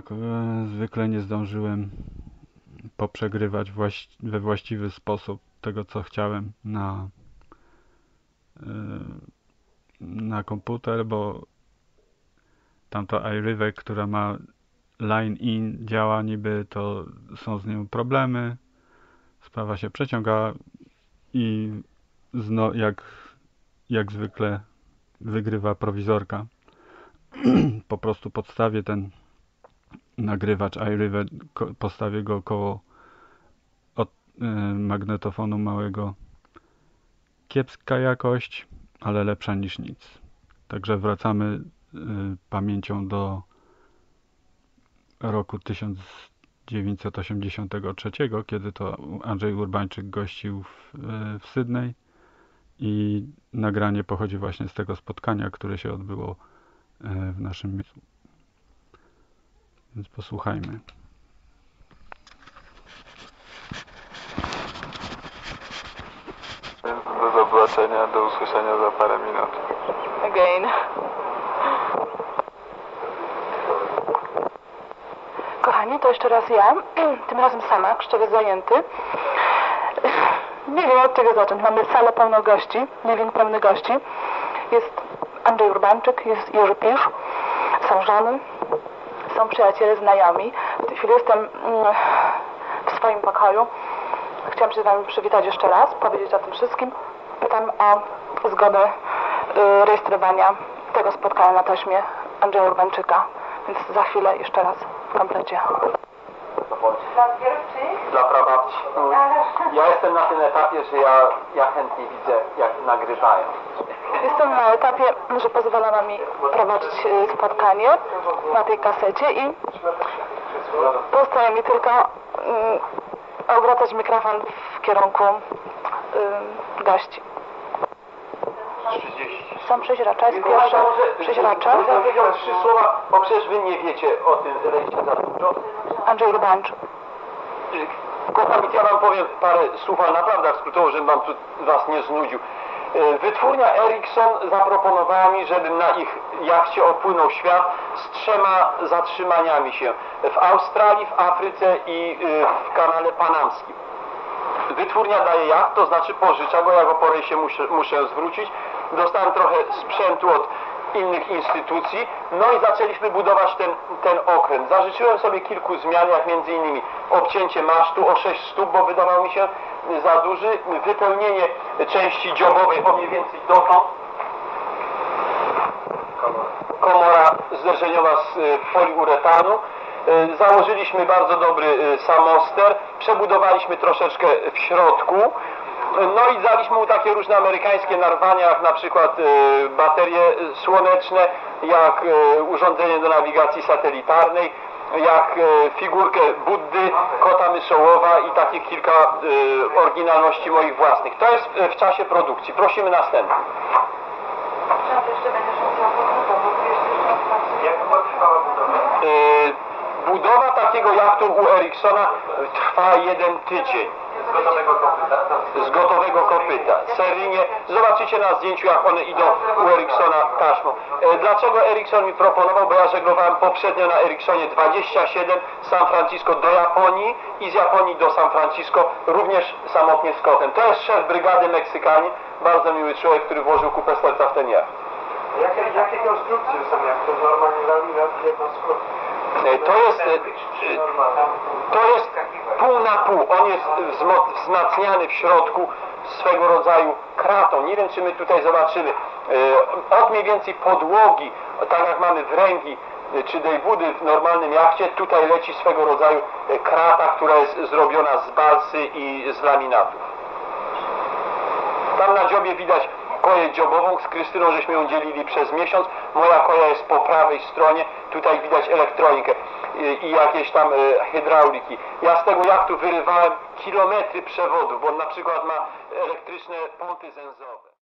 Jak e, zwykle nie zdążyłem poprzegrywać we właściwy sposób tego, co chciałem na, e, na komputer, bo tamta iRiver, która ma line in działa niby, to są z nią problemy. Sprawa się przeciąga i zno, jak, jak zwykle wygrywa prowizorka. po prostu podstawię ten nagrywacz iRiver, postawię go koło od, y, magnetofonu małego. Kiepska jakość, ale lepsza niż nic. Także wracamy y, pamięcią do roku 1983, kiedy to Andrzej Urbańczyk gościł w, w Sydney i nagranie pochodzi właśnie z tego spotkania, które się odbyło w naszym miejscu. Więc posłuchajmy. Do zobaczenia, do usłyszenia za parę minut. Again. Kochani, to jeszcze raz ja. Tym razem sama, krzyżowiec zajęty. Nie wiem od czego zacząć. Mamy salę pełną gości, living pełny gości. Jest Andrzej Urbańczyk, jest Jerzy Pisz, są żony, są przyjaciele, znajomi. W tej chwili jestem mm, w swoim pokoju. Chciałam się z Wami przywitać jeszcze raz, powiedzieć o tym wszystkim. Pytam o zgodę y, rejestrowania tego spotkania na taśmie Andrzeja Urbańczyka. Więc za chwilę jeszcze raz w komplecie. dla prababci. Ja jestem na tym etapie, że ja, ja chętnie widzę, jak nagrywają. Jestem na etapie, że pozwolono mi prowadzić y, spotkanie na tej kasecie i pozostaje mi tylko mm, obracać mikrofon w kierunku y, gości. 30. Są przeźracza, jest pierwsza przeźracza. Ja trzy słowa, bo przecież wy nie wiecie o tym rejsie za dużo. Andrzej Urbańczyk. Kochani, ja wam powiem parę słów, ale naprawdę skrótowo, żebym wam tu was nie znudził. E, Wytwórnia Ericsson zaproponowała mi, żebym na ich jachcie opłynął świat z trzema zatrzymaniami się. W Australii, w Afryce i e, w kanale panamskim. Wytwórnia daje jacht, to znaczy pożycza go, ja go po rejsie muszę, muszę zwrócić. Dostałem trochę sprzętu od innych instytucji, no i zaczęliśmy budować ten, ten okręt. Zażyczyłem sobie kilku zmian, jak między innymi obcięcie masztu o 6 stóp, bo wydawał mi się za duży, wypełnienie części dziobowej o mniej więcej dotąd, komora zderzeniowa z y, poliuretanu. Y, Założyliśmy bardzo dobry y, samoster, przebudowaliśmy troszeczkę w środku. No i daliśmy mu takie różne amerykańskie narwania, jak na przykład baterie słoneczne, jak urządzenie do nawigacji satelitarnej, jak y, figurkę Buddy, kota myszołowa i takich kilka y, oryginalności moich własnych. To jest y, w czasie produkcji. Prosimy następny. Jak długo trwała budowa? Budowa takiego jachtu u Ericssona trwa jeden tydzień Z gotowego kopyta? Seryjnie, zobaczycie na zdjęciu jak one idą u Ericssona taśmą. E, Dlaczego Ericsson mi proponował? Bo ja żeglowałem poprzednio na Ericssonie 27 z San Francisco do Japonii i z Japonii do San Francisco również samotnie z kotem. To jest szef brygady Meksykanin, bardzo miły człowiek, który włożył kupę serca w ten jacht. Jakie, jakie konstrukcje są? Jak to normalnie laminat, jedno skrót? E, To jest, e, to jest pół na pół. On jest wzmo- wzmacniany w środku swego rodzaju kratą. Nie wiem, czy my tutaj zobaczymy. E, Od mniej więcej podłogi, tak jak mamy wręgi e, czy dejwudy w normalnym jachcie, tutaj leci swego rodzaju krata, która jest zrobiona z balsy i z laminatów. Tam na dziobie widać koję dziobową, z Krystyną żeśmy ją dzielili przez miesiąc. Moja koja jest po prawej stronie, tutaj widać elektronikę i, i jakieś tam e, hydrauliki. Ja z tego jachtu wyrywałem kilometry przewodów, bo on na przykład ma elektryczne pompy zęzowe.